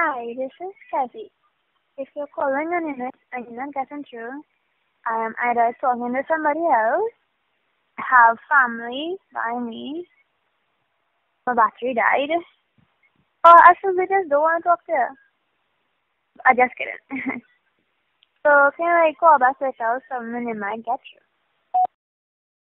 Hi, this is Kathy. If you're calling on and you're not getting through, I am either talking to somebody else, have family by me, my battery died, or I simply just don't want to talk to you. I just kidding. so can I call back myself so something and might get you?